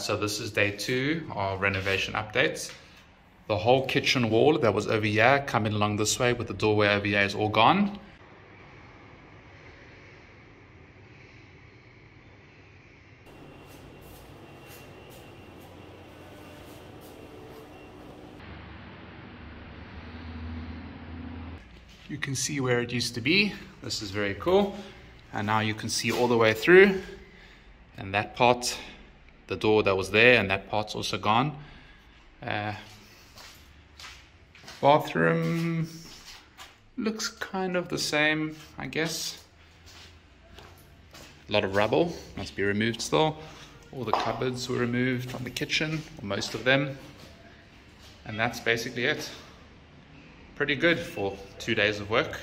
So this is day two of renovation updates. The whole kitchen wall that was over here coming along this way with the doorway over here is all gone. You can see where it used to be. This is very cool. And now you can see all the way through. And that part, the door that was there, and that part's also gone. Uh, bathroom looks kind of the same, I guess. A lot of rubble must be removed still. All the cupboards were removed from the kitchen, most of them. And that's basically it pretty good for two days of work.